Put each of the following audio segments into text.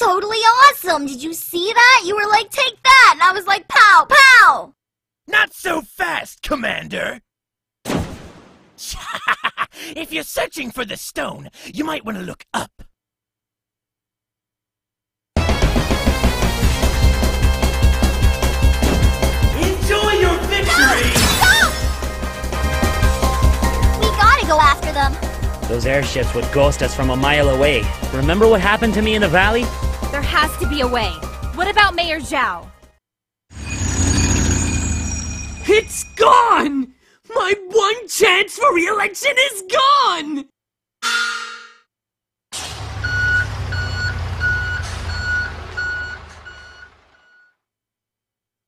totally awesome. Did you see that? You were like, take that. And I was like, pow, pow. Not so fast, Commander! if you're searching for the stone, you might want to look up. Enjoy your victory! We gotta go after them. Those airships would ghost us from a mile away. Remember what happened to me in the valley? There has to be a way. What about Mayor Zao? It's gone! My one chance for re-election is gone!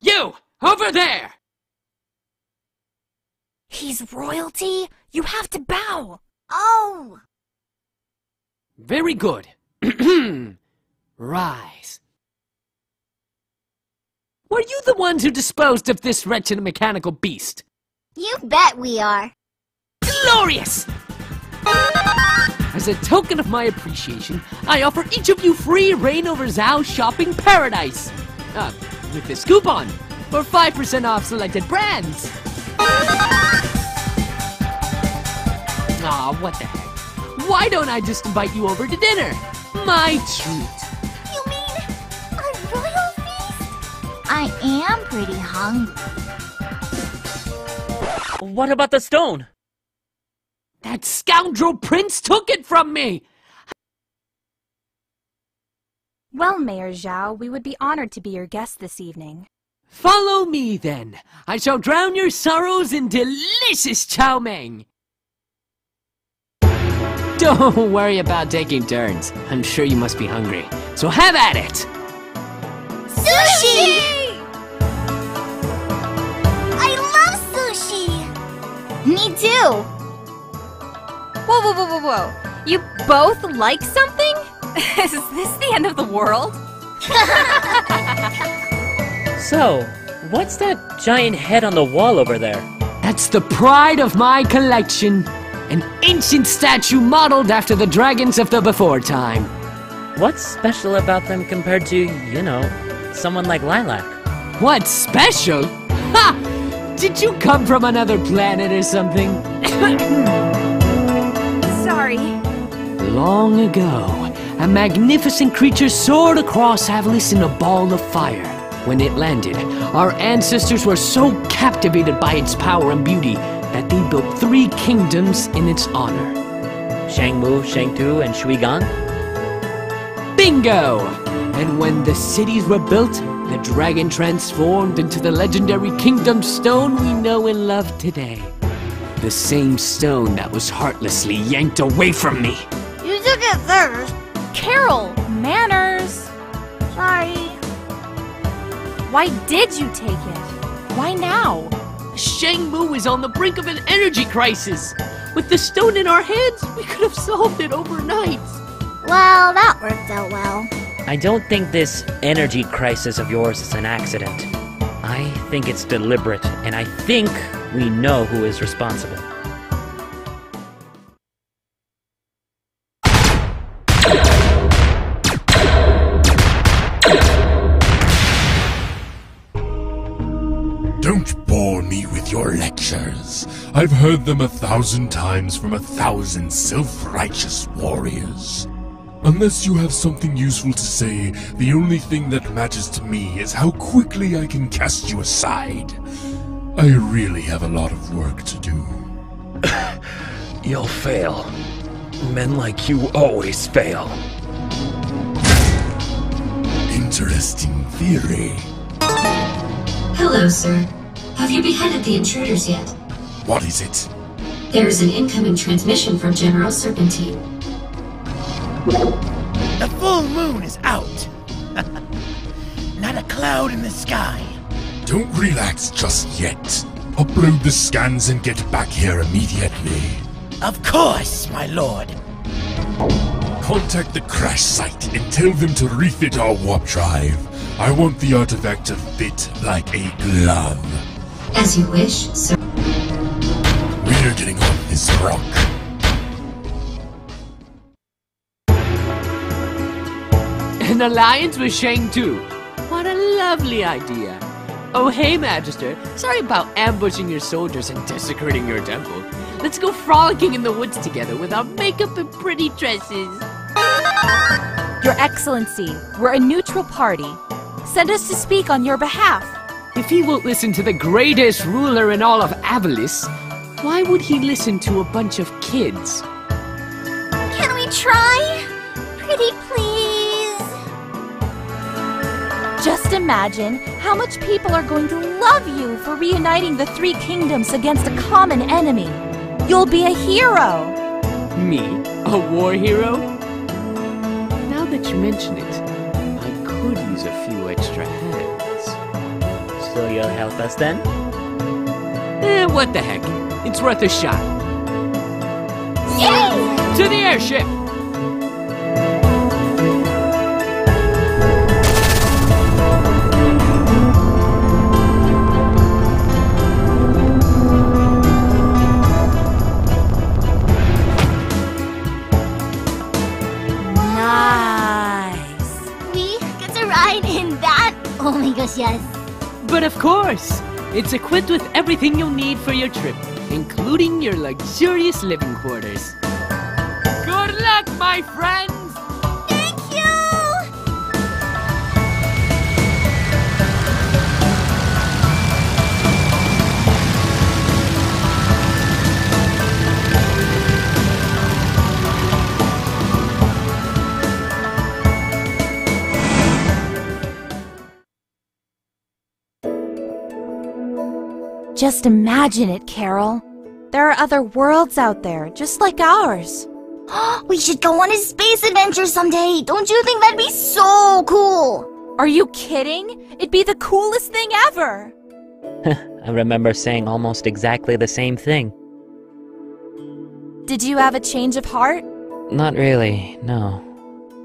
You! Over there! He's royalty? You have to bow. Oh. Very good. Rise. Were you the ones who disposed of this wretched mechanical beast? You bet we are. Glorious! As a token of my appreciation, I offer each of you free reign over Zao shopping paradise. Uh, with this coupon for 5% off selected brands. Aw, what the heck? Why don't I just invite you over to dinner? My treat. You mean a royal feast? I am pretty hungry. What about the stone? That scoundrel prince took it from me! Well, Mayor Zao, we would be honored to be your guest this evening. Follow me then. I shall drown your sorrows in delicious chow mein. Don't worry about taking turns. I'm sure you must be hungry. So have at it! Sushi! I love sushi! Me too! Whoa, whoa, whoa, whoa, whoa. You both like something? Is this the end of the world? So, what's that giant head on the wall over there? That's the pride of my collection. An ancient statue modeled after the dragons of the before time. What's special about them compared to, you know, someone like Lilac? What's special? Ha! Did you come from another planet or something? Sorry. Long ago, a magnificent creature soared across Avalice in a ball of fire. When it landed, our ancestors were so captivated by its power and beauty that they built three kingdoms in its honor. Shangmu, Shangtu, and Shuigang? Bingo! And when the cities were built, the dragon transformed into the legendary Kingdom Stone we know and love today. The same stone that was heartlessly yanked away from me. You took it first. Carol, manners. Sorry. Why did you take it? Why now? Shangmu is on the brink of an energy crisis. With the stone in our hands, we could have solved it overnight. Well, that worked out well. I don't think this energy crisis of yours is an accident. I think it's deliberate, and I think we know who is responsible. I've heard them a thousand times from a thousand self-righteous warriors. Unless you have something useful to say, the only thing that matters to me is how quickly I can cast you aside. I really have a lot of work to do. You'll fail. Men like you always fail. Interesting theory. Hello, sir. Have you beheaded the intruders yet? What is it? There is an incoming transmission from General Serpentine. The full moon is out. Not a cloud in the sky. Don't relax just yet. Upload the scans and get back here immediately. Of course, my lord. Contact the crash site and tell them to refit our warp drive. I want the artifact to fit like a glove. As you wish, sir. We're getting off this rock. An alliance with Shang Tu. What a lovely idea. Oh, hey, Magister. Sorry about ambushing your soldiers and desecrating your temple. Let's go frolicking in the woods together with our makeup and pretty dresses. Your Excellency, we're a neutral party. Send us to speak on your behalf. If he won't listen to the greatest ruler in all of Avalice, why would he listen to a bunch of kids? Can we try? Pretty please. Just imagine how much people are going to love you for reuniting the three kingdoms against a common enemy. You'll be a hero. Me? A war hero? Now that you mention it, I could use a few extra hands. So you'll help us then? Eh, what the heck? It's worth a shot. Yay! To the airship! Nice. We get to ride in that? Oh my gosh, yes. But of course, it's equipped with everything you'll need for your trip, including your luxurious living quarters. Good luck, my friends! Just imagine it, Carol. There are other worlds out there, just like ours. we should go on a space adventure someday. Don't you think that'd be so cool? Are you kidding? It'd be the coolest thing ever. I remember saying almost exactly the same thing. Did you have a change of heart? Not really, no.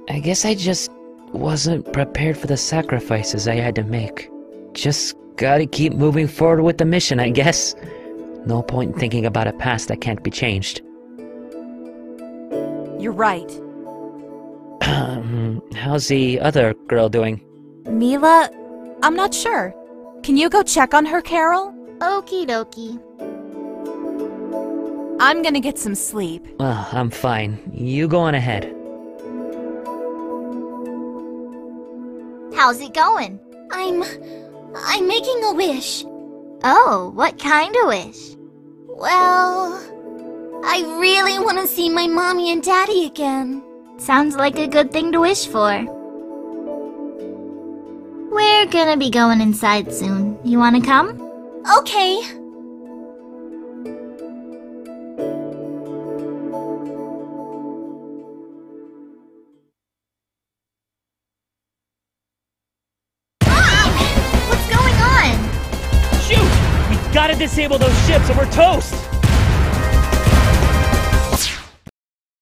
I guess I just wasn't prepared for the sacrifices I had to make. Just gotta keep moving forward with the mission, I guess. No point in thinking about a past that can't be changed. You're right. Um, How's the other girl doing? Milla, I'm not sure. Can you go check on her, Carol? Okie dokie. I'm gonna get some sleep. Well, I'm fine. You go on ahead. How's it going? I'm. I'm making a wish. Oh, what kind of wish? Well, I really want to see my mommy and daddy again. Sounds like a good thing to wish for. We're gonna be going inside soon. You wanna come? Okay. Disable those ships or we're toast!